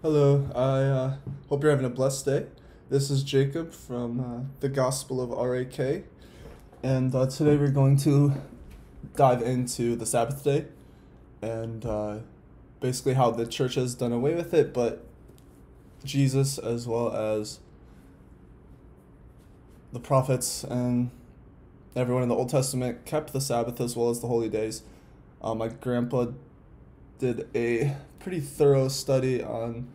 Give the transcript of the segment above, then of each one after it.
Hello, I uh, hope you're having a blessed day. This is Jacob from uh, the Gospel of RAK, and uh, today we're going to dive into the Sabbath day and uh, basically how the church has done away with it, but Jesus, as well as the prophets and everyone in the Old Testament, kept the Sabbath as well as the holy days. Uh, my grandpa did a pretty thorough study on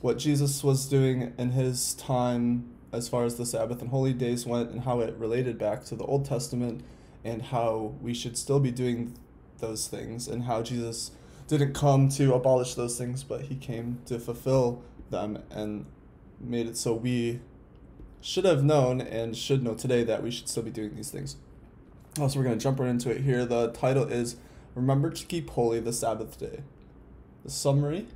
what Jesus was doing in his time as far as the Sabbath and holy days went and how it related back to the Old Testament and how we should still be doing those things and how Jesus didn't come to abolish those things, but he came to fulfill them and made it so we should have known and should know today that we should still be doing these things. Also, we're going to jump right into it here. The title is Remember to Keep Holy the Sabbath Day. The summary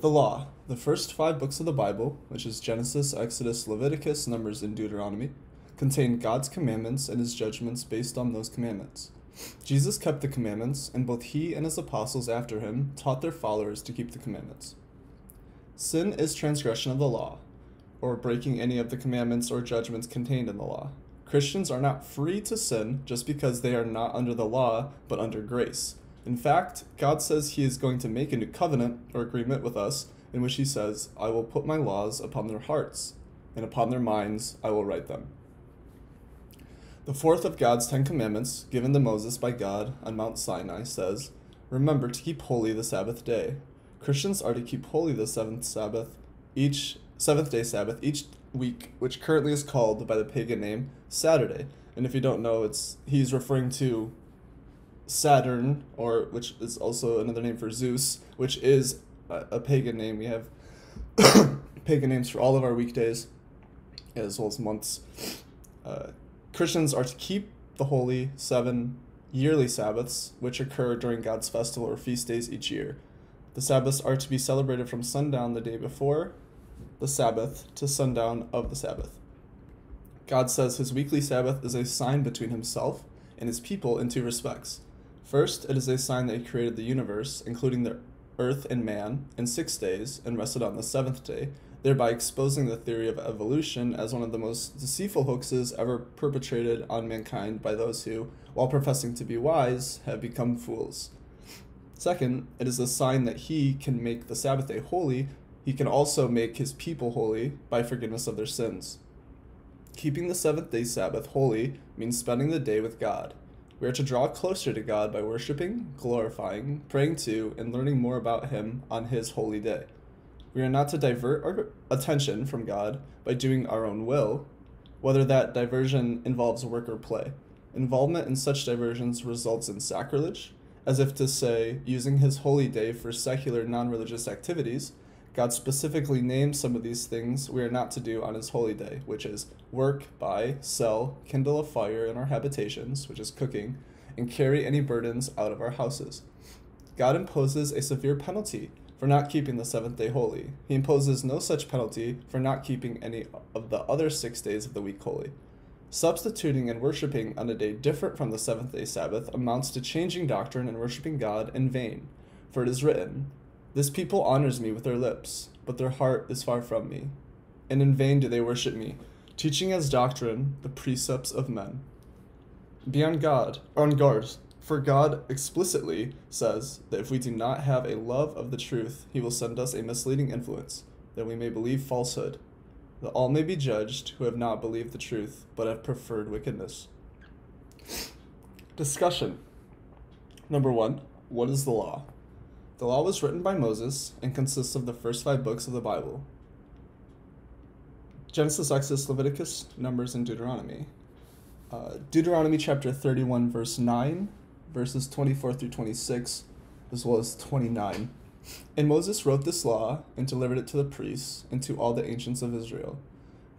The Law, the first five books of the Bible, which is Genesis, Exodus, Leviticus, Numbers, and Deuteronomy, contain God's commandments and his judgments based on those commandments. Jesus kept the commandments, and both he and his apostles after him taught their followers to keep the commandments. Sin is transgression of the law, or breaking any of the commandments or judgments contained in the law. Christians are not free to sin just because they are not under the law, but under grace. In fact, God says He is going to make a new covenant or agreement with us in which He says, I will put my laws upon their hearts, and upon their minds I will write them. The fourth of God's Ten Commandments, given to Moses by God on Mount Sinai, says, Remember to keep holy the Sabbath day. Christians are to keep holy the seventh Sabbath, each seventh day Sabbath, each week, which currently is called by the pagan name Saturday. And if you don't know, it's he's referring to Saturn, or which is also another name for Zeus, which is a, a pagan name. We have pagan names for all of our weekdays, as well as months. Uh, Christians are to keep the holy seven yearly Sabbaths, which occur during God's festival or feast days each year. The Sabbaths are to be celebrated from sundown the day before the Sabbath to sundown of the Sabbath. God says his weekly Sabbath is a sign between himself and his people in two respects. First, it is a sign that he created the universe, including the earth and man, in six days and rested on the seventh day, thereby exposing the theory of evolution as one of the most deceitful hoaxes ever perpetrated on mankind by those who, while professing to be wise, have become fools. Second, it is a sign that he can make the Sabbath day holy he can also make his people holy by forgiveness of their sins. Keeping the seventh day Sabbath holy means spending the day with God. We are to draw closer to God by worshiping, glorifying, praying to, and learning more about Him on His holy day. We are not to divert our attention from God by doing our own will, whether that diversion involves work or play. Involvement in such diversions results in sacrilege, as if to say, using His holy day for secular non religious activities God specifically names some of these things we are not to do on his holy day, which is work, buy, sell, kindle a fire in our habitations, which is cooking, and carry any burdens out of our houses. God imposes a severe penalty for not keeping the seventh day holy. He imposes no such penalty for not keeping any of the other six days of the week holy. Substituting and worshiping on a day different from the seventh day Sabbath amounts to changing doctrine and worshiping God in vain. For it is written, this people honors me with their lips, but their heart is far from me. And in vain do they worship me, teaching as doctrine the precepts of men. Be on God, on guard, for God explicitly says that if we do not have a love of the truth, he will send us a misleading influence, that we may believe falsehood, that all may be judged who have not believed the truth, but have preferred wickedness. Discussion. Number one, what is the law? The law was written by Moses and consists of the first five books of the Bible Genesis, Exodus, Leviticus, Numbers, and Deuteronomy. Uh, Deuteronomy chapter 31, verse 9, verses 24 through 26, as well as 29. And Moses wrote this law and delivered it to the priests and to all the ancients of Israel.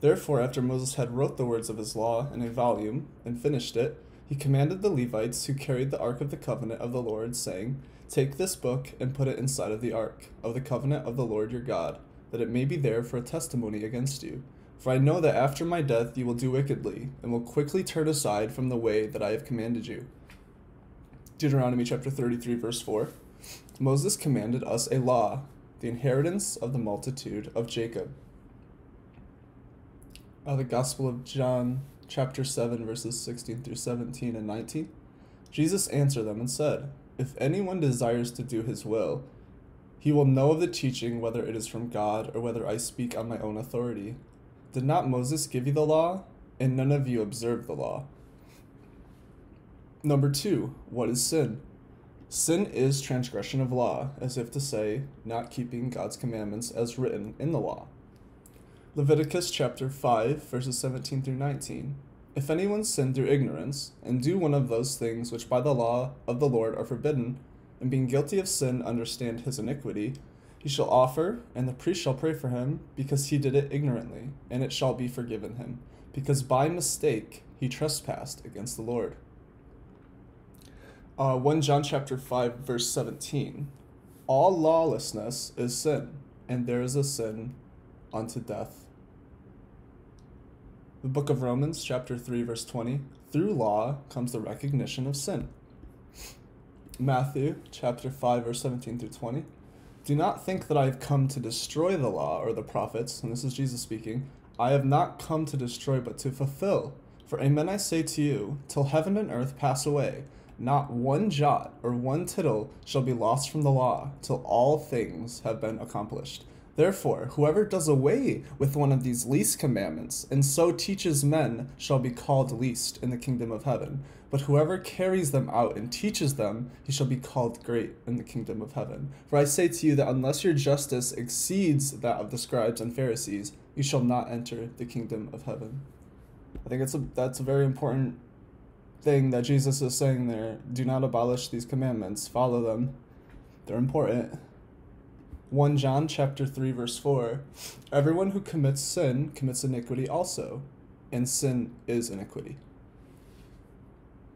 Therefore, after Moses had wrote the words of his law in a volume and finished it, he commanded the Levites who carried the ark of the covenant of the Lord, saying, Take this book and put it inside of the ark of the covenant of the Lord your God, that it may be there for a testimony against you. For I know that after my death you will do wickedly, and will quickly turn aside from the way that I have commanded you. Deuteronomy chapter 33, verse 4. Moses commanded us a law, the inheritance of the multitude of Jacob. Uh, the Gospel of John, chapter 7, verses 16 through 17 and 19. Jesus answered them and said, If anyone desires to do his will, he will know of the teaching whether it is from God or whether I speak on my own authority. Did not Moses give you the law? And none of you observe the law. Number two, what is sin? Sin is transgression of law, as if to say, not keeping God's commandments as written in the law. Leviticus chapter 5, verses 17 through 19. If anyone sin through ignorance, and do one of those things which by the law of the Lord are forbidden, and being guilty of sin understand his iniquity, he shall offer, and the priest shall pray for him, because he did it ignorantly, and it shall be forgiven him, because by mistake he trespassed against the Lord. Uh, 1 John chapter 5, verse 17. All lawlessness is sin, and there is a sin unto death. The book of Romans, chapter 3, verse 20. Through law comes the recognition of sin. Matthew chapter 5, verse 17 through 20. Do not think that I have come to destroy the law or the prophets, and this is Jesus speaking. I have not come to destroy, but to fulfill. For amen I say to you, till heaven and earth pass away, not one jot or one tittle shall be lost from the law, till all things have been accomplished. Therefore, whoever does away with one of these least commandments, and so teaches men, shall be called least in the kingdom of heaven. But whoever carries them out and teaches them, he shall be called great in the kingdom of heaven. For I say to you that unless your justice exceeds that of the scribes and Pharisees, you shall not enter the kingdom of heaven. I think it's a, that's a very important thing that Jesus is saying there. Do not abolish these commandments, follow them. They're important. 1 John chapter 3 verse 4 Everyone who commits sin commits iniquity also, and sin is iniquity.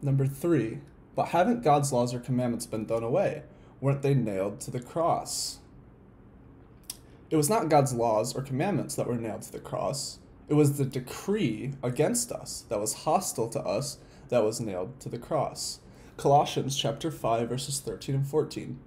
Number 3 But haven't God's laws or commandments been thrown away? Weren't they nailed to the cross? It was not God's laws or commandments that were nailed to the cross. It was the decree against us that was hostile to us that was nailed to the cross. Colossians chapter 5 verses 13 and 14.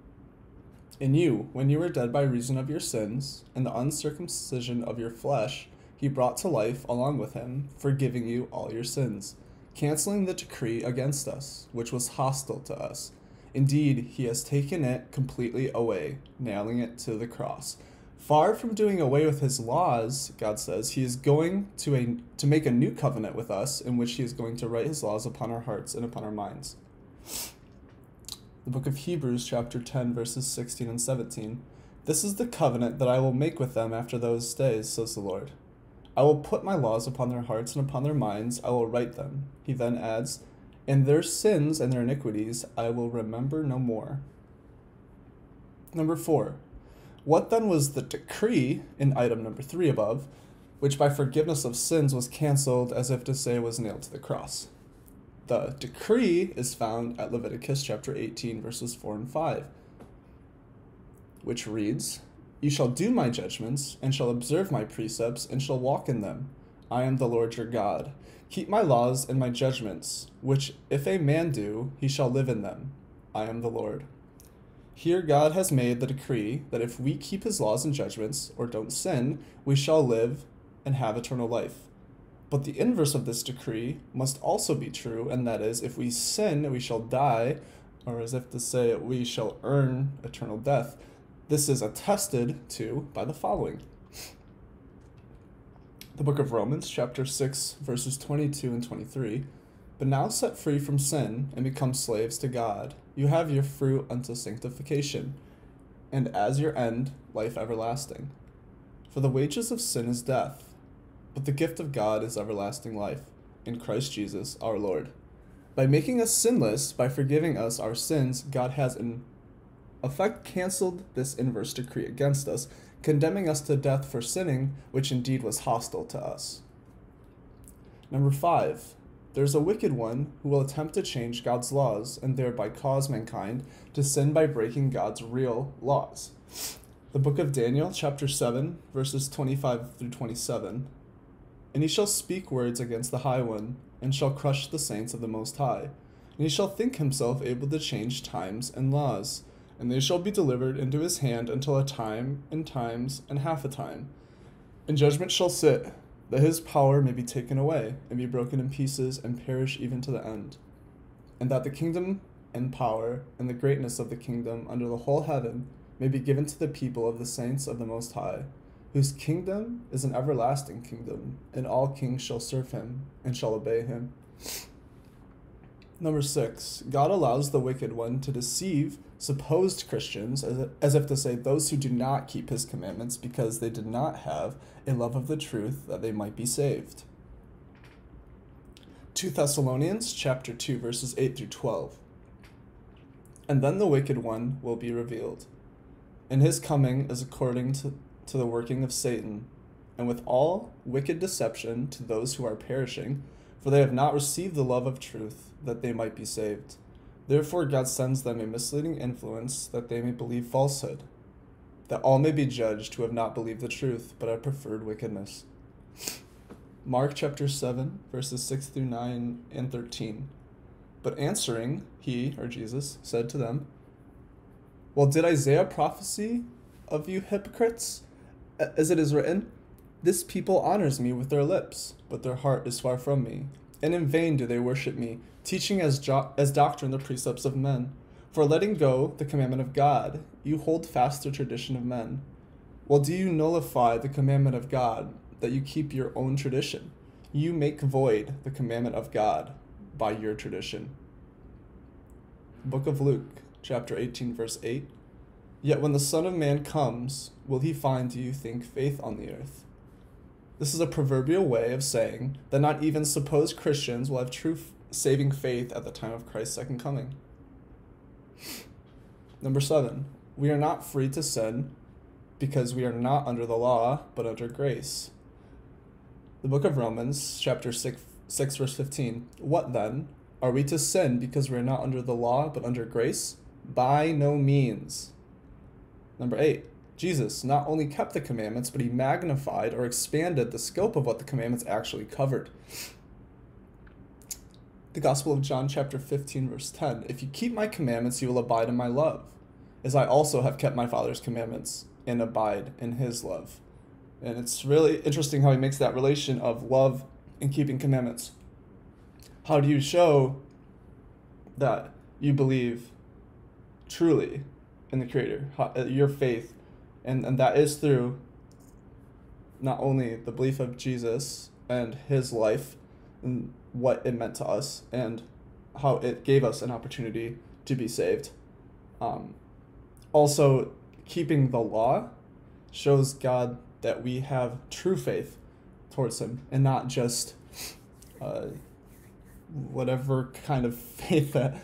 In you, when you were dead by reason of your sins, and the uncircumcision of your flesh, he brought to life along with him, forgiving you all your sins, canceling the decree against us, which was hostile to us. Indeed, he has taken it completely away, nailing it to the cross. Far from doing away with his laws, God says, he is going to, a, to make a new covenant with us, in which he is going to write his laws upon our hearts and upon our minds the book of Hebrews, chapter 10, verses 16 and 17. This is the covenant that I will make with them after those days, says the Lord. I will put my laws upon their hearts and upon their minds I will write them. He then adds, And their sins and their iniquities I will remember no more. Number four. What then was the decree in item number three above, which by forgiveness of sins was cancelled as if to say was nailed to the cross? The decree is found at Leviticus chapter 18, verses 4 and 5, which reads, You shall do my judgments, and shall observe my precepts, and shall walk in them. I am the Lord your God. Keep my laws and my judgments, which if a man do, he shall live in them. I am the Lord. Here God has made the decree that if we keep his laws and judgments, or don't sin, we shall live and have eternal life. But the inverse of this decree must also be true, and that is, if we sin, we shall die, or as if to say, we shall earn eternal death. This is attested to by the following. The book of Romans, chapter 6, verses 22 and 23. But now set free from sin and become slaves to God, you have your fruit unto sanctification, and as your end, life everlasting. For the wages of sin is death but the gift of God is everlasting life in Christ Jesus our Lord. By making us sinless, by forgiving us our sins, God has in effect canceled this inverse decree against us, condemning us to death for sinning, which indeed was hostile to us. Number five, there's a wicked one who will attempt to change God's laws and thereby cause mankind to sin by breaking God's real laws. The book of Daniel, chapter 7, verses 25 through 27. And he shall speak words against the High One, and shall crush the saints of the Most High. And he shall think himself able to change times and laws. and they shall be delivered into his hand until a time, and times, and half a time. And judgment shall sit, that his power may be taken away, and be broken in pieces, and perish even to the end. And that the kingdom and power, and the greatness of the kingdom under the whole heaven may be given to the people of the saints of the Most High, whose kingdom is an everlasting kingdom, and all kings shall serve him, and shall obey him. Number six, God allows the wicked one to deceive supposed Christians, as, as if to say those who do not keep his commandments because they did not have a love of the truth that they might be saved. 2 Thessalonians chapter 2 verses 8 through 12. And then the wicked one will be revealed. And his coming is according to, to the working of Satan, and with all wicked deception to those who are perishing, for they have not received the love of truth that they might be saved. Therefore, God sends them a misleading influence that they may believe falsehood, that all may be judged who have not believed the truth, but have preferred wickedness. Mark chapter 7, verses 6 through 9 and 13. But answering, he, or Jesus, said to them, Well, did Isaiah prophesy of you hypocrites? As it is written, This people honors me with their lips, but their heart is far from me. And in vain do they worship me teaching as, jo- as doctrine the precepts of men. For letting go the commandment of God, you hold fast the tradition of men. Well, do you nullify the commandment of God that you keep your own tradition? You make void the commandment of God by your tradition. Book of Luke, chapter 18, verse 8. Yet when the Son of Man comes, will he find, do you think, faith on the earth? This is a proverbial way of saying that not even supposed Christians will have true saving faith at the time of Christ's second coming. Number seven, we are not free to sin because we are not under the law, but under grace. The book of Romans, chapter 6, 6, verse 15. What then? Are we to sin because we are not under the law, but under grace? By no means. Number eight, Jesus not only kept the commandments, but he magnified or expanded the scope of what the commandments actually covered the Gospel of John, chapter 15, verse 10 If you keep my commandments, you will abide in my love, as I also have kept my Father's commandments and abide in his love. And it's really interesting how he makes that relation of love and keeping commandments. How do you show that you believe truly in the Creator, uh, your faith? And, and that is through not only the belief of Jesus and his life and what it meant to us and how it gave us an opportunity to be saved. Um, also, keeping the law shows God that we have true faith towards Him and not just uh, whatever kind of faith that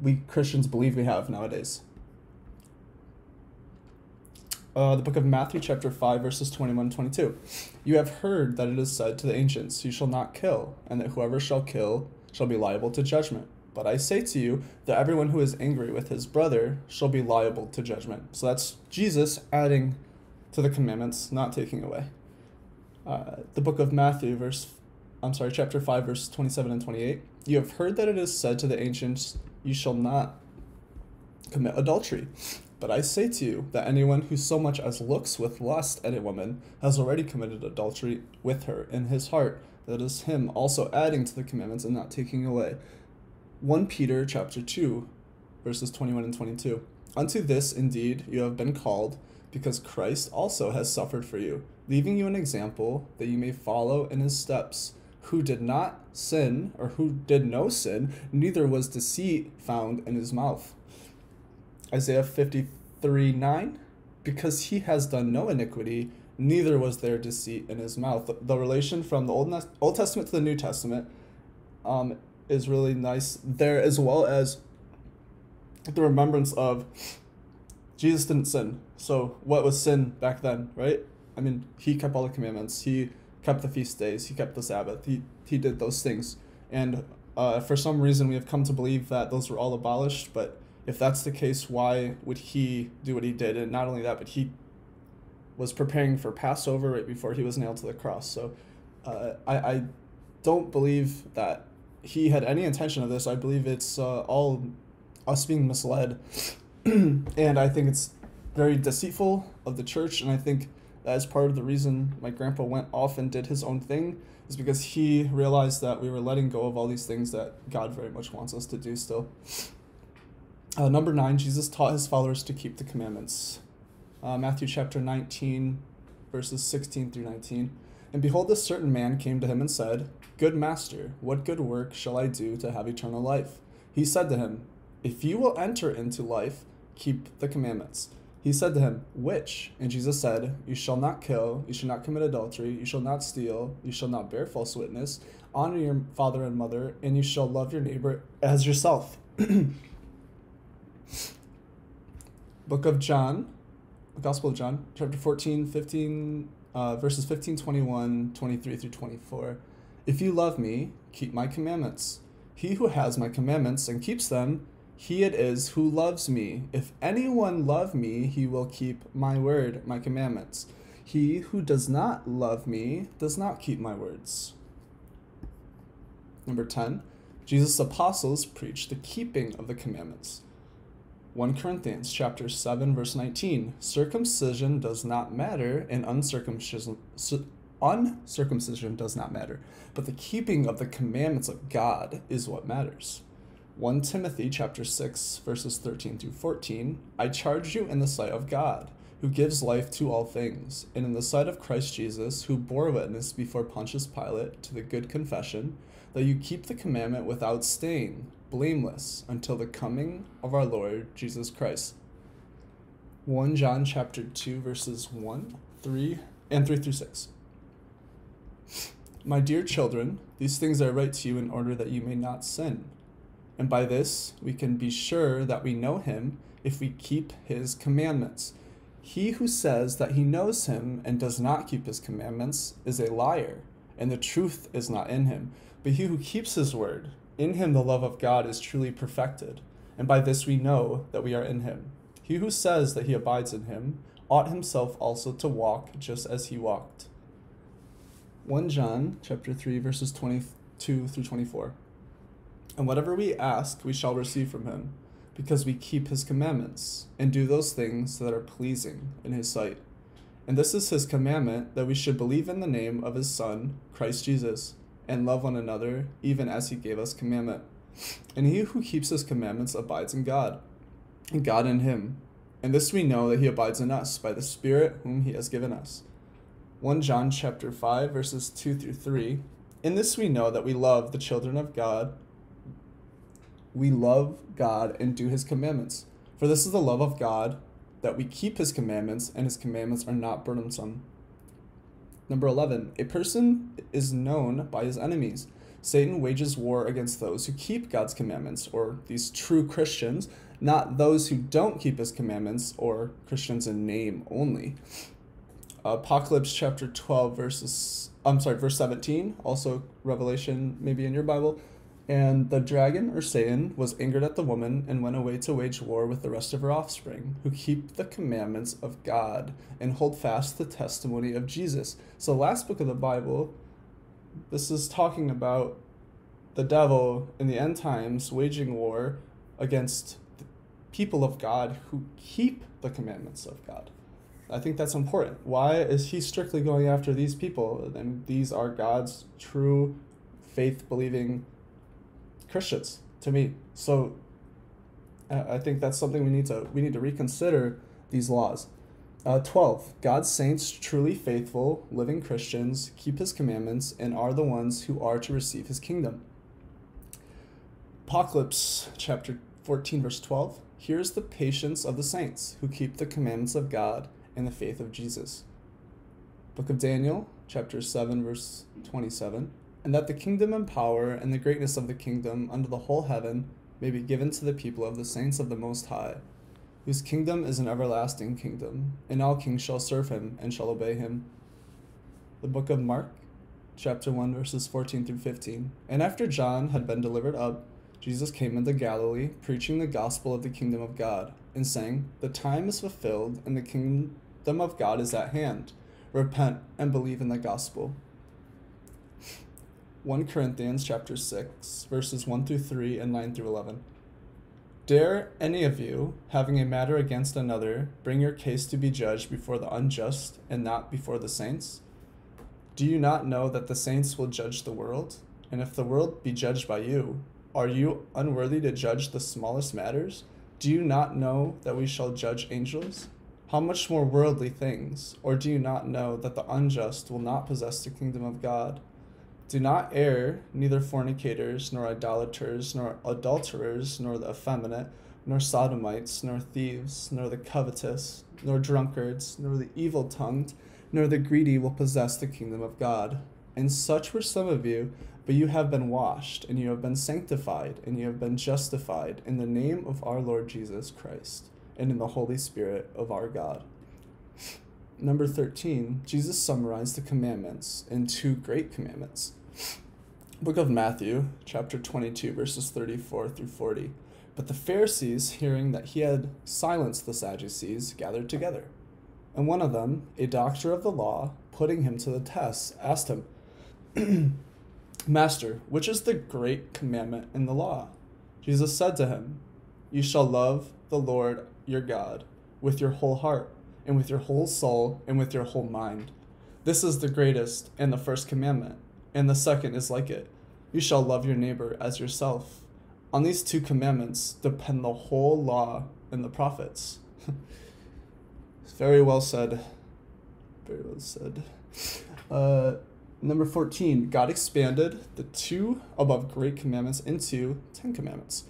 we Christians believe we have nowadays. Uh, the book of Matthew, chapter 5, verses 21 22. You have heard that it is said to the ancients, You shall not kill, and that whoever shall kill shall be liable to judgment. But I say to you that everyone who is angry with his brother shall be liable to judgment. So that's Jesus adding to the commandments, not taking away. Uh, the book of Matthew, verse, I'm sorry, chapter 5, verse 27 and 28. You have heard that it is said to the ancients, You shall not commit adultery. But I say to you that anyone who so much as looks with lust at a woman has already committed adultery with her in his heart. That is him also adding to the commandments and not taking away. 1 Peter chapter 2 verses 21 and 22. Unto this indeed you have been called, because Christ also has suffered for you, leaving you an example that you may follow in his steps, who did not sin, or who did no sin, neither was deceit found in his mouth. Isaiah 53 9, because he has done no iniquity, neither was there deceit in his mouth. The, relation from the Old, Old Testament to the New Testament um, is really nice there, as well as the remembrance of Jesus didn't sin. So, what was sin back then, right? I mean, he kept all the commandments, he kept the feast days, he kept the Sabbath, he, he did those things. And uh, for some reason, we have come to believe that those were all abolished, but if that's the case, why would he do what he did? And not only that, but he was preparing for Passover right before he was nailed to the cross. So uh, I, I don't believe that he had any intention of this. I believe it's uh, all us being misled and I think it's very deceitful of the church. And I think that is part of the reason my grandpa went off and did his own thing, is because he realized that we were letting go of all these things that God very much wants us to do still. Uh, number nine, Jesus taught his followers to keep the commandments. Uh, Matthew chapter 19, verses 16 through 19. And behold, a certain man came to him and said, Good master, what good work shall I do to have eternal life? He said to him, If you will enter into life, keep the commandments. He said to him, Which? And Jesus said, You shall not kill, you shall not commit adultery, you shall not steal, you shall not bear false witness, honor your father and mother, and you shall love your neighbor as yourself. Book of John, Gospel of John, chapter 14, 15, uh, verses 15, 21, 23 through 24. If you love me, keep my commandments. He who has my commandments and keeps them, he it is who loves me. If anyone love me, he will keep my word, my commandments. He who does not love me does not keep my words. Number 10. Jesus' apostles preached the keeping of the commandments. 1 Corinthians chapter 7 verse 19 circumcision does not matter and uncircumcision uncircumcision does not matter but the keeping of the commandments of God is what matters. 1 Timothy chapter 6 verses 13 through 14 I charge you in the sight of God who gives life to all things and in the sight of Christ Jesus who bore witness before Pontius Pilate to the good confession that you keep the commandment without stain blameless until the coming of our Lord Jesus Christ. 1 John chapter 2 verses 1, 3 and 3 through 6. My dear children, these things I write to you in order that you may not sin. And by this we can be sure that we know him if we keep his commandments. He who says that he knows him and does not keep his commandments is a liar, and the truth is not in him. But he who keeps his word, in him the love of God is truly perfected, and by this we know that we are in him. He who says that he abides in him ought himself also to walk just as he walked. 1 John chapter 3 verses 22 through 24. And whatever we ask, we shall receive from him, because we keep his commandments and do those things that are pleasing in his sight. And this is his commandment that we should believe in the name of his Son, Christ Jesus and love one another, even as he gave us commandment. And he who keeps his commandments abides in God, and God in him. And this we know that he abides in us by the Spirit whom he has given us. 1 John chapter 5 verses 2 through 3. In this we know that we love the children of God. We love God and do his commandments. For this is the love of God, that we keep his commandments, and his commandments are not burdensome. Number 11, a person is known by his enemies. Satan wages war against those who keep God's commandments, or these true Christians, not those who don't keep his commandments, or Christians in name only. Apocalypse chapter 12, verses, I'm sorry, verse 17, also Revelation, maybe in your Bible. And the dragon, or Satan, was angered at the woman and went away to wage war with the rest of her offspring, who keep the commandments of God and hold fast the testimony of Jesus. So, last book of the Bible, this is talking about the devil in the end times waging war against the people of God who keep the commandments of God. I think that's important. Why is he strictly going after these people? And these are God's true faith believing Christians to me. So I think that's something we need to we need to reconsider these laws. Uh, 12. God's saints, truly faithful, living Christians, keep his commandments and are the ones who are to receive his kingdom. Apocalypse chapter 14, verse 12. Here's the patience of the saints who keep the commandments of God and the faith of Jesus. Book of Daniel, chapter 7, verse 27 and that the kingdom and power and the greatness of the kingdom under the whole heaven may be given to the people of the saints of the Most High, whose kingdom is an everlasting kingdom, and all kings shall serve him and shall obey him. The book of Mark, chapter 1, verses 14 through 15. And after John had been delivered up, Jesus came into Galilee, preaching the gospel of the kingdom of God, and saying, The time is fulfilled, and the kingdom of God is at hand. Repent and believe in the gospel. 1 Corinthians chapter 6, verses 1 through 3 and 9 through 11. Dare any of you, having a matter against another, bring your case to be judged before the unjust and not before the saints? Do you not know that the saints will judge the world? And if the world be judged by you, are you unworthy to judge the smallest matters? Do you not know that we shall judge angels? How much more worldly things? Or do you not know that the unjust will not possess the kingdom of God? Do not err, neither fornicators, nor idolaters, nor adulterers, nor the effeminate, nor sodomites, nor thieves, nor the covetous, nor drunkards, nor the evil tongued, nor the greedy will possess the kingdom of God. And such were some of you, but you have been washed, and you have been sanctified, and you have been justified in the name of our Lord Jesus Christ, and in the Holy Spirit of our God. Number 13, Jesus summarized the commandments in two great commandments. Book of Matthew, chapter 22, verses 34 through 40. But the Pharisees, hearing that he had silenced the Sadducees, gathered together. And one of them, a doctor of the law, putting him to the test, asked him, Master, which is the great commandment in the law? Jesus said to him, You shall love the Lord your God with your whole heart, and with your whole soul, and with your whole mind. This is the greatest and the first commandment and the second is like it you shall love your neighbor as yourself. On these two commandments depend the whole law and the prophets. Very well said. Very well said. Uh, number 14, God expanded the two above great commandments into Ten Commandments.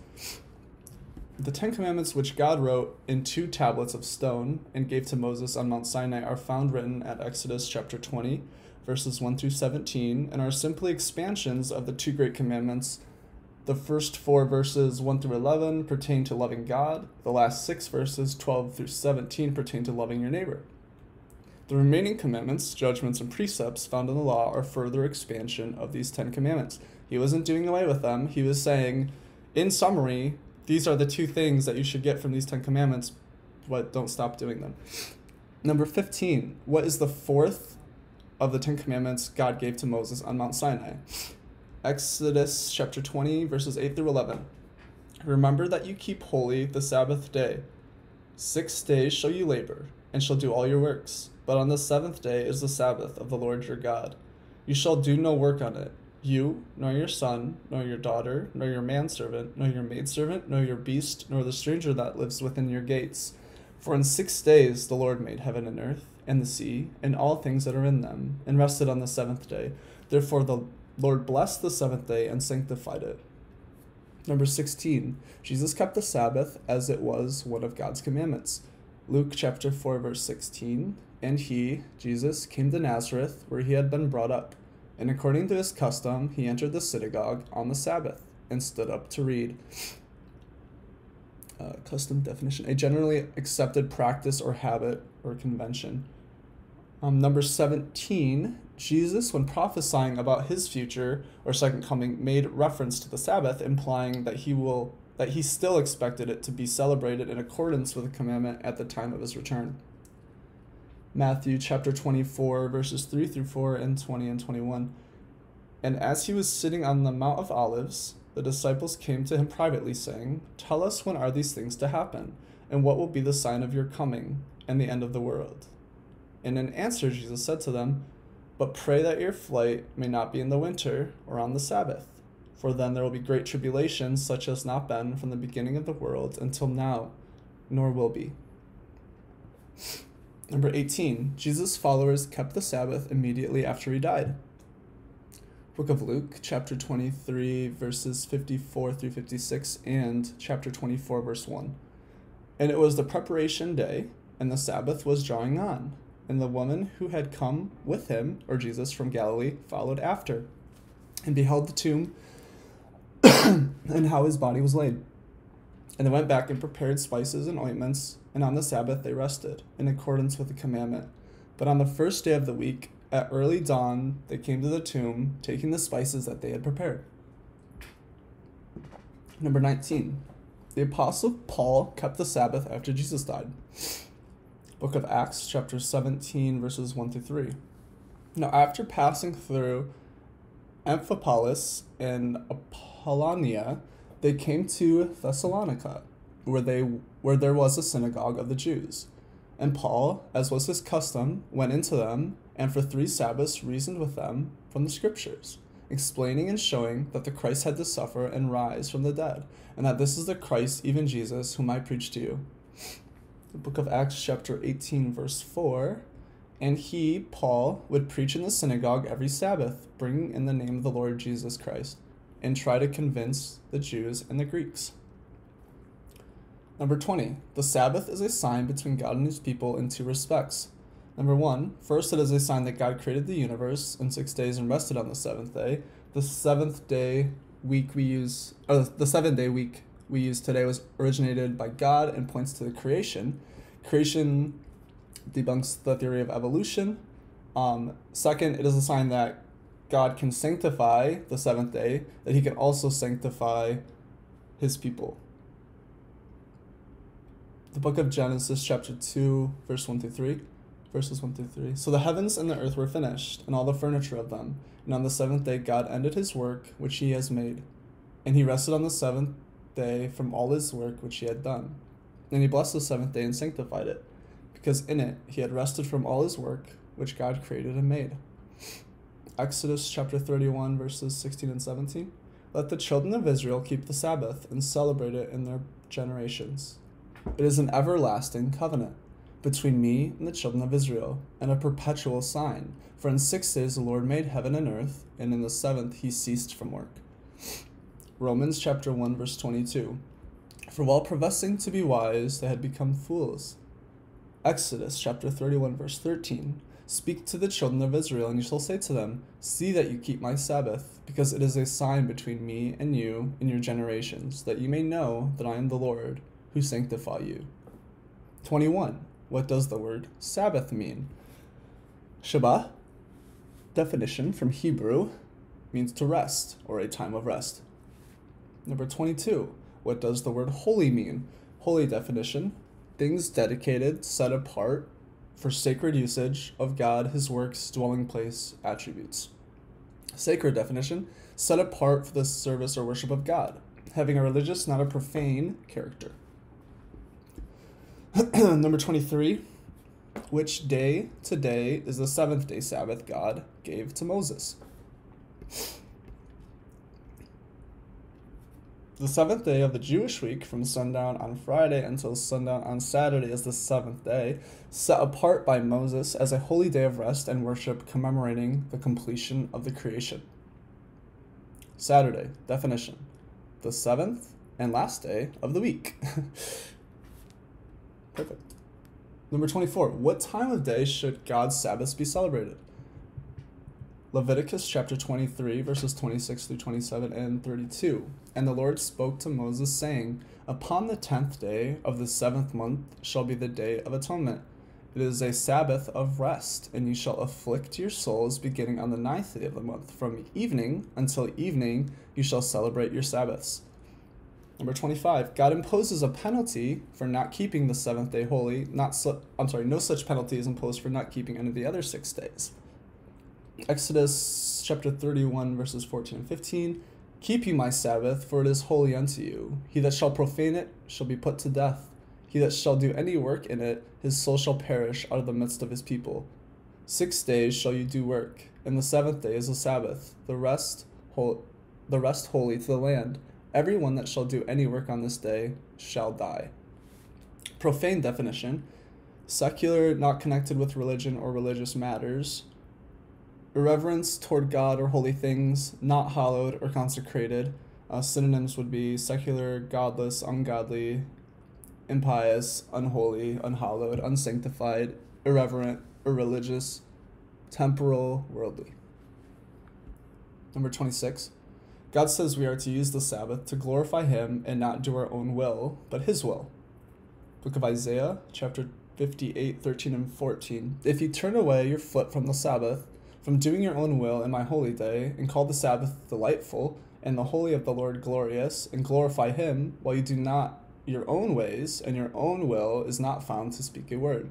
The Ten Commandments, which God wrote in two tablets of stone and gave to Moses on Mount Sinai, are found written at Exodus chapter 20, verses 1 through 17, and are simply expansions of the two great commandments. The first four verses, 1 through 11, pertain to loving God. The last six verses, 12 through 17, pertain to loving your neighbor. The remaining commandments, judgments, and precepts found in the law are further expansion of these Ten Commandments. He wasn't doing away with them. He was saying, in summary, these are the two things that you should get from these Ten Commandments, but don't stop doing them. Number 15. What is the fourth of the Ten Commandments God gave to Moses on Mount Sinai. Exodus chapter 20, verses 8 through 11. Remember that you keep holy the Sabbath day. Six days shall you labor, and shall do all your works. But on the seventh day is the Sabbath of the Lord your God. You shall do no work on it, you, nor your son, nor your daughter, nor your manservant, nor your maidservant, nor your beast, nor the stranger that lives within your gates. For in six days the Lord made heaven and earth and the sea, and all things that are in them, and rested on the seventh day. Therefore the Lord blessed the seventh day and sanctified it. Number 16. Jesus kept the Sabbath as it was one of God's commandments. Luke chapter 4, verse 16. And he, Jesus, came to Nazareth, where he had been brought up. And according to his custom, he entered the synagogue on the Sabbath and stood up to read. Uh, custom definition a generally accepted practice or habit or convention. Um, number 17, Jesus, when prophesying about his future or second coming, made reference to the Sabbath, implying that he will that he still expected it to be celebrated in accordance with the commandment at the time of his return. Matthew chapter 24, verses 3 through 4 and 20 and 21. And as he was sitting on the Mount of Olives, the disciples came to him privately, saying, Tell us when are these things to happen, and what will be the sign of your coming and the end of the world? And in answer, Jesus said to them, But pray that your flight may not be in the winter or on the Sabbath, for then there will be great tribulation, such as not been from the beginning of the world until now, nor will be. Number 18, Jesus' followers kept the Sabbath immediately after he died. Book of Luke, chapter 23, verses 54 through 56, and chapter 24, verse 1. And it was the preparation day, and the Sabbath was drawing on and the woman who had come with him, or Jesus, from Galilee, followed after, and beheld the tomb and how his body was laid. And they went back and prepared spices and ointments, and on the Sabbath they rested, in accordance with the commandment. But on the first day of the week, at early dawn, they came to the tomb, taking the spices that they had prepared. Number 19. The Apostle Paul kept the Sabbath after Jesus died. Book of Acts, chapter 17, verses 1 through 3. Now, after passing through Amphipolis and Apollonia, they came to Thessalonica, where they where there was a synagogue of the Jews. And Paul, as was his custom, went into them and for three Sabbaths reasoned with them from the scriptures, explaining and showing that the Christ had to suffer and rise from the dead, and that this is the Christ, even Jesus, whom I preach to you. The book of Acts, chapter 18, verse 4. And he, Paul, would preach in the synagogue every Sabbath, bringing in the name of the Lord Jesus Christ, and try to convince the Jews and the Greeks. Number 20. The Sabbath is a sign between God and his people in two respects. Number one, first, it is a sign that God created the universe in six days and rested on the seventh day. The seventh day week we use, or the seven day week we use today was originated by God and points to the creation. Creation debunks the theory of evolution. Um, second, it is a sign that God can sanctify the seventh day, that he can also sanctify his people. The book of Genesis, chapter 2, verse 1 through 3. Verses 1 through 3. So the heavens and the earth were finished, and all the furniture of them. And on the seventh day, God ended his work which he has made. And he rested on the seventh day from all his work which he had done. And he blessed the seventh day and sanctified it, because in it he had rested from all his work which God created and made. Exodus chapter 31, verses 16 and 17. Let the children of Israel keep the Sabbath and celebrate it in their generations. It is an everlasting covenant between me and the children of Israel, and a perpetual sign. For in six days the Lord made heaven and earth, and in the seventh he ceased from work. Romans chapter 1 verse 22. For while professing to be wise, they had become fools. Exodus chapter 31 verse 13. Speak to the children of Israel, and you shall say to them, See that you keep my Sabbath, because it is a sign between me and you in your generations, that you may know that I am the Lord, who sanctify you. 21. What does the word Sabbath mean? Shabbat, definition from Hebrew, means to rest, or a time of rest. Number 22. What does the word holy mean? Holy definition things dedicated, set apart for sacred usage of God, His works, dwelling place, attributes. Sacred definition set apart for the service or worship of God, having a religious, not a profane character. Number 23. Which day today is the seventh day Sabbath God gave to Moses? The seventh day of the Jewish week, from sundown on Friday until sundown on Saturday, is the seventh day, set apart by Moses as a holy day of rest and worship commemorating the completion of the creation. Saturday, definition the seventh and last day of the week. Perfect. Number 24. What time of day should God's Sabbaths be celebrated? Leviticus chapter 23, verses 26 through 27 and 32. And the Lord spoke to Moses, saying, Upon the tenth day of the seventh month shall be the day of atonement. It is a Sabbath of rest, and you shall afflict your souls beginning on the ninth day of the month. From evening until evening you shall celebrate your Sabbaths. Number 25, God imposes a penalty for not keeping the seventh day holy. Not su- I'm sorry, no such penalty is imposed for not keeping any of the other six days. Exodus chapter 31, verses 14 and 15. Keep you my Sabbath, for it is holy unto you. He that shall profane it shall be put to death. He that shall do any work in it, his soul shall perish out of the midst of his people. Six days shall you do work, and the seventh day is a Sabbath, the rest, hol- the rest holy to the land. Every one that shall do any work on this day shall die. Profane definition secular, not connected with religion or religious matters, irreverence toward God or holy things, not hallowed or consecrated. Uh, synonyms would be secular, godless, ungodly, impious, unholy, unhallowed, unsanctified, irreverent, irreligious, temporal, worldly. Number 26. God says we are to use the Sabbath to glorify Him and not do our own will, but His will. Book of Isaiah, chapter 58, 13, and 14. If you turn away your foot from the Sabbath, from doing your own will in my holy day, and call the Sabbath delightful, and the holy of the Lord glorious, and glorify him, while you do not your own ways, and your own will is not found to speak a word.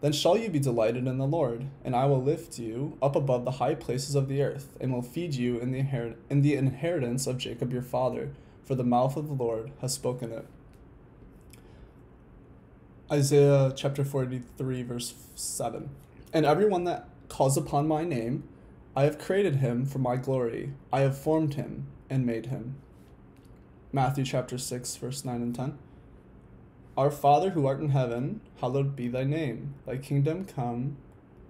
Then shall you be delighted in the Lord, and I will lift you up above the high places of the earth, and will feed you in the, in the inheritance of Jacob your father, for the mouth of the Lord has spoken it. Isaiah chapter 43, verse 7. And everyone that calls upon my name, I have created him for my glory. I have formed him and made him. Matthew chapter 6, verse 9 and 10. Our Father who art in heaven, hallowed be thy name. Thy kingdom come,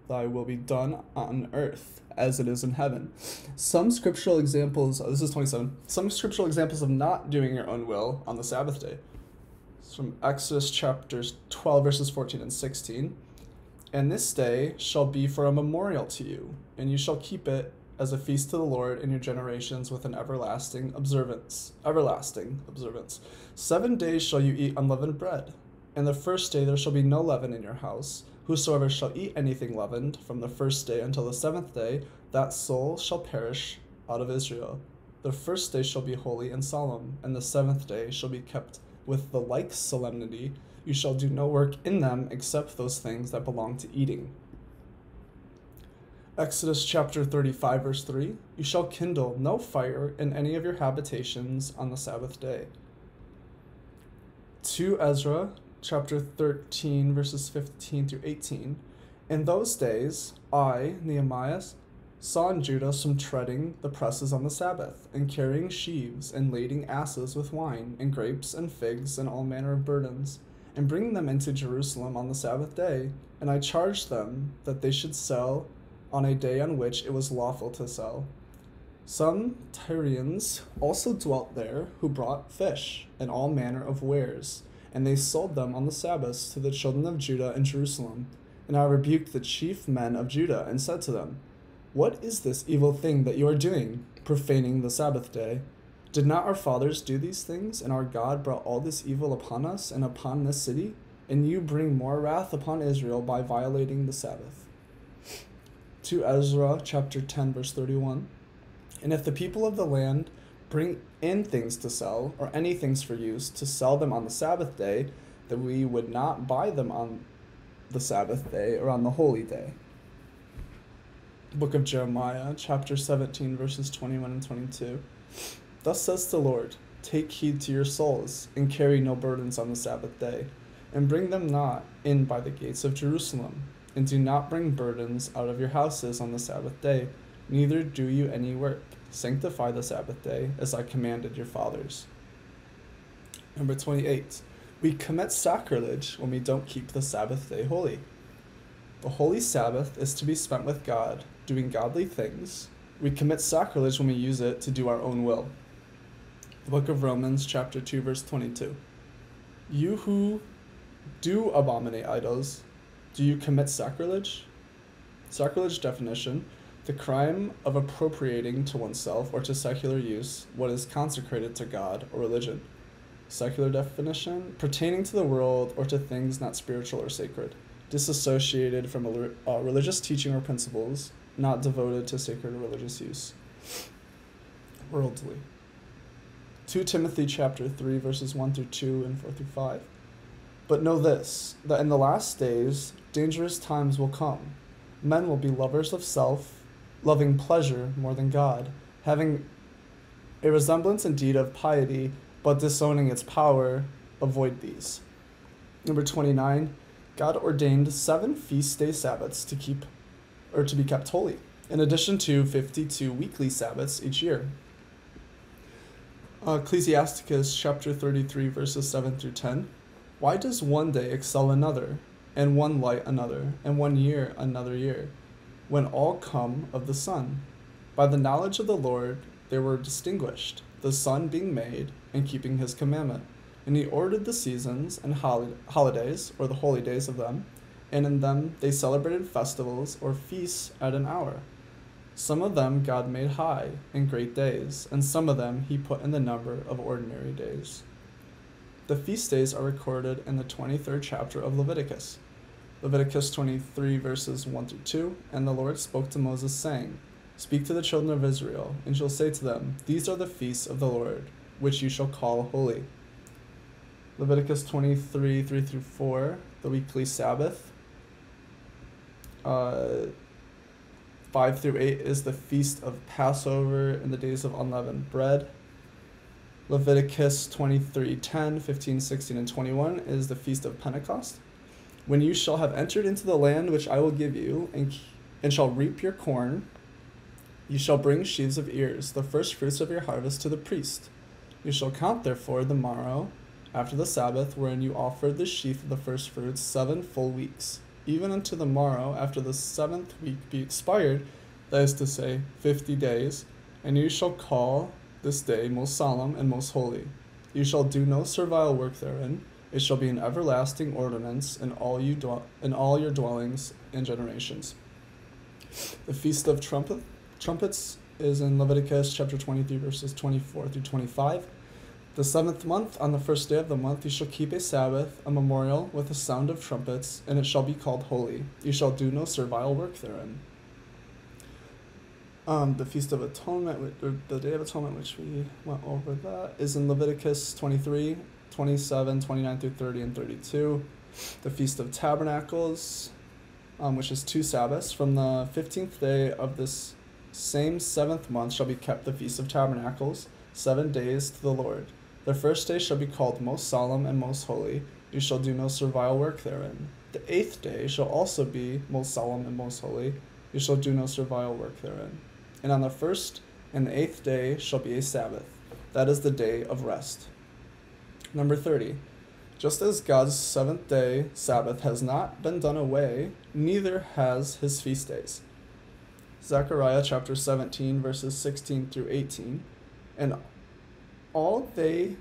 thy will be done on earth as it is in heaven. Some scriptural examples, oh, this is 27, some scriptural examples of not doing your own will on the Sabbath day. It's from Exodus chapters 12, verses 14 and 16. And this day shall be for a memorial to you, and you shall keep it as a feast to the Lord in your generations with an everlasting observance. Everlasting observance. Seven days shall you eat unleavened bread. And the first day there shall be no leaven in your house. Whosoever shall eat anything leavened from the first day until the seventh day, that soul shall perish out of Israel. The first day shall be holy and solemn, and the seventh day shall be kept with the like solemnity. You shall do no work in them except those things that belong to eating. Exodus chapter 35, verse 3 You shall kindle no fire in any of your habitations on the Sabbath day. 2 Ezra chapter 13, verses 15 through 18. In those days, I, Nehemiah, saw in Judah some treading the presses on the Sabbath, and carrying sheaves, and lading asses with wine, and grapes, and figs, and all manner of burdens, and bringing them into Jerusalem on the Sabbath day. And I charged them that they should sell on a day on which it was lawful to sell. Some Tyrians also dwelt there, who brought fish and all manner of wares and they sold them on the Sabbaths to the children of Judah in Jerusalem. And I rebuked the chief men of Judah, and said to them, What is this evil thing that you are doing, profaning the Sabbath day? Did not our fathers do these things, and our God brought all this evil upon us and upon this city? And you bring more wrath upon Israel by violating the Sabbath. To Ezra chapter 10, verse 31. And if the people of the land bring in things to sell, or any things for use, to sell them on the Sabbath day, that we would not buy them on the Sabbath day or on the holy day. Book of Jeremiah, chapter 17, verses 21 and 22. Thus says the Lord Take heed to your souls, and carry no burdens on the Sabbath day, and bring them not in by the gates of Jerusalem, and do not bring burdens out of your houses on the Sabbath day, neither do you any work Sanctify the Sabbath day as I commanded your fathers. Number 28. We commit sacrilege when we don't keep the Sabbath day holy. The holy Sabbath is to be spent with God, doing godly things. We commit sacrilege when we use it to do our own will. The book of Romans, chapter 2, verse 22. You who do abominate idols, do you commit sacrilege? Sacrilege definition the crime of appropriating to oneself or to secular use what is consecrated to God or religion. Secular definition pertaining to the world or to things not spiritual or sacred, disassociated from a, uh, religious teaching or principles, not devoted to sacred or religious use. Worldly. 2 Timothy chapter 3 verses 1 through 2 and 4 through 5. But know this, that in the last days dangerous times will come. Men will be lovers of self, loving pleasure more than God, having a resemblance indeed of piety, but disowning its power, avoid these. Number 29, God ordained seven feast day Sabbaths to keep or to be kept holy, in addition to 52 weekly Sabbaths each year. Uh, Ecclesiasticus chapter 33, verses 7 through 10. Why does one day excel another, and one light another, and one year another year? when all come of the sun. By the knowledge of the Lord they were distinguished, the sun being made, and keeping his commandment. And he ordered the seasons and hol- holidays, or the holy days of them, and in them they celebrated festivals or feasts at an hour. Some of them God made high in great days, and some of them he put in the number of ordinary days. The feast days are recorded in the 23rd chapter of Leviticus. Leviticus 23, verses 1 through 2. And the Lord spoke to Moses, saying, Speak to the children of Israel, and shall say to them, These are the feasts of the Lord, which you shall call holy. Leviticus 23, 3 through 4, the weekly Sabbath. Uh, 5 through 8 is the feast of Passover and the days of unleavened bread. Leviticus 23, 10, 15, 16, and 21 is the feast of Pentecost. When you shall have entered into the land which I will give you, and, and shall reap your corn, you shall bring sheaves of ears, the first fruits of your harvest, to the priest. You shall count therefore the morrow after the Sabbath, wherein you offered the sheaf of the first fruits, seven full weeks. Even unto the morrow after the seventh week be expired, that is to say, fifty days, and you shall call this day most solemn and most holy. You shall do no servile work therein. It shall be an everlasting ordinance in all you dwell in all your dwellings and generations. The feast of trumpet trumpets is in Leviticus chapter 23 verses 24 through 25. The seventh month, on the first day of the month, you shall keep a Sabbath, a memorial, with a sound of trumpets, and it shall be called holy. You shall do no servile work therein. Um, the Feast of Atonement, or the Day of Atonement, which we went over that, is in Leviticus 23, 27, 29 through 30, and 32. The Feast of Tabernacles, um, which is two Sabbaths, from the 15th day of this same seventh month shall be kept the Feast of Tabernacles, seven days to the Lord. The first day shall be called most solemn and most holy. You shall do no servile work therein. The eighth day shall also be most solemn and most holy. You shall do no servile work therein. And on the first and the eighth day shall be a Sabbath. That is the day of rest. Number 30. Just as God's seventh day Sabbath has not been done away, neither has his feast days. Zechariah chapter 17, verses 16 through 18. And all they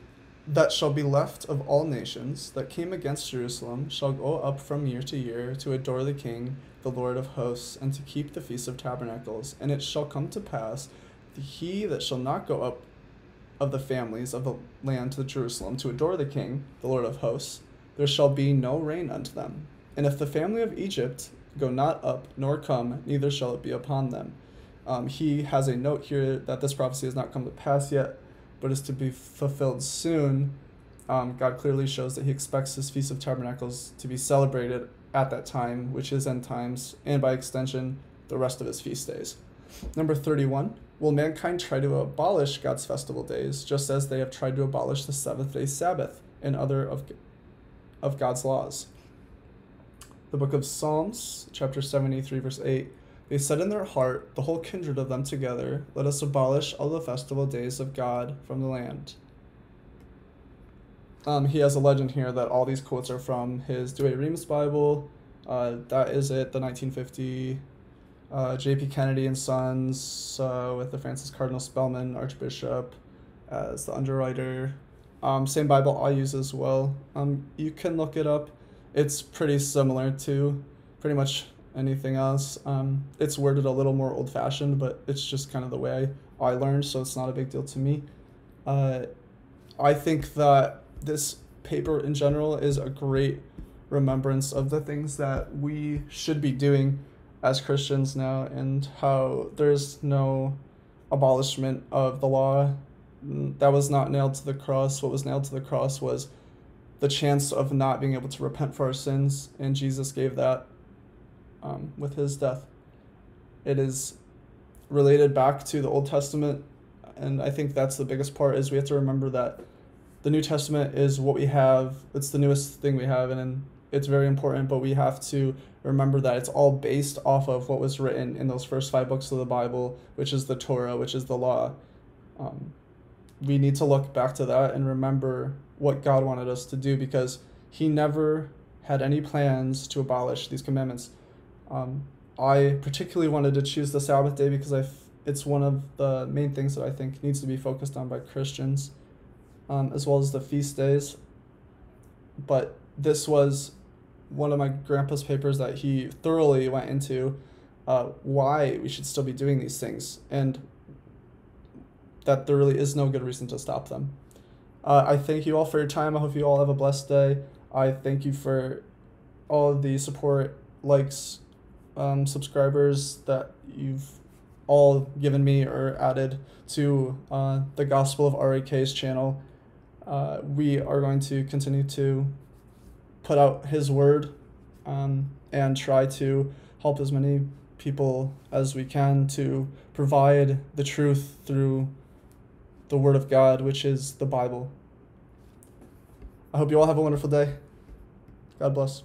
that shall be left of all nations that came against Jerusalem shall go up from year to year to adore the King, the Lord of hosts, and to keep the Feast of Tabernacles. And it shall come to pass that he that shall not go up of the families of the land to Jerusalem to adore the King, the Lord of hosts, there shall be no rain unto them. And if the family of Egypt go not up nor come, neither shall it be upon them. Um, he has a note here that this prophecy has not come to pass yet but is to be fulfilled soon, um, God clearly shows that He expects His Feast of Tabernacles to be celebrated at that time, which is end times, and by extension, the rest of His feast days. Number 31. Will mankind try to abolish God's festival days, just as they have tried to abolish the seventh day Sabbath and other of, of God's laws? The book of Psalms, chapter 73, verse 8 they said in their heart, the whole kindred of them together, Let us abolish all the festival days of God from the land. Um, he has a legend here that all these quotes are from his Douay-Rheims Bible. Uh, that is it, the 1950 uh, J.P. Kennedy and Sons uh, with the Francis Cardinal Spellman Archbishop as the underwriter. Um, same Bible I use as well. Um, you can look it up. It's pretty similar to pretty much anything else. Um, it's worded a little more old fashioned, but it's just kind of the way I, learned, so it's not a big deal to me. Uh, I think that this paper in general is a great remembrance of the things that we should be doing as Christians now and how there's no abolishment of the law. That was not nailed to the cross. What was nailed to the cross was the chance of not being able to repent for our sins, and Jesus gave that um, with his death. It is related back to the Old Testament, and I think that's the biggest part is we have to remember that the New Testament is what we have. It's the newest thing we have, and it's very important. But we have to remember that it's all based off of what was written in those first five books of the Bible, which is the Torah, which is the law. Um, we need to look back to that and remember what God wanted us to do because He never had any plans to abolish these commandments. Um, I particularly wanted to choose the Sabbath day because I f- it's one of the main things that I think needs to be focused on by Christians, um, as well as the feast days. But this was one of my grandpa's papers that he thoroughly went into uh, why we should still be doing these things and that there really is no good reason to stop them. Uh, I thank you all for your time. I hope you all have a blessed day. I thank you for all the support, likes, um, subscribers that you've all given me or added to uh, the Gospel of RAK's channel. Uh, we are going to continue to put out his word um, and try to help as many people as we can to provide the truth through the Word of God, which is the Bible. I hope you all have a wonderful day. God bless.